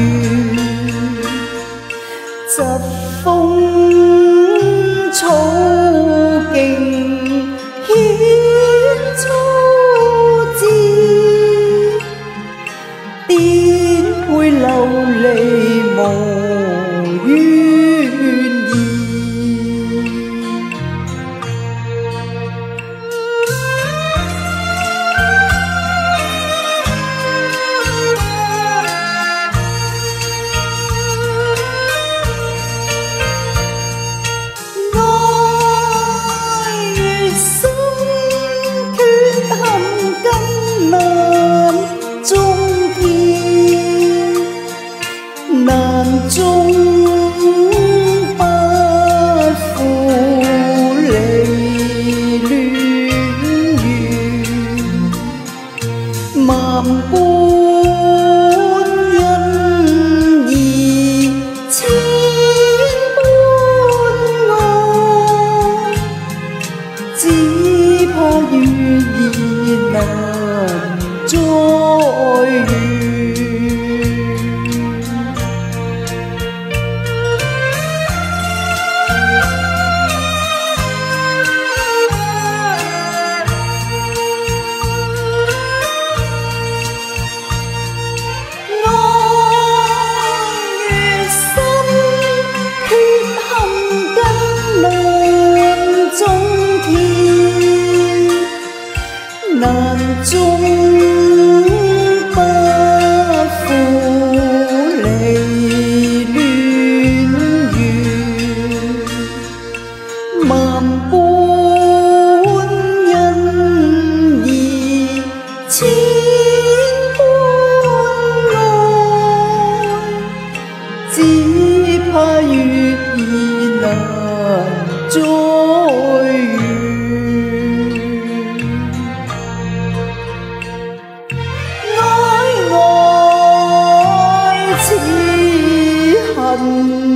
you. 难中不负离恋缘，万般。alone.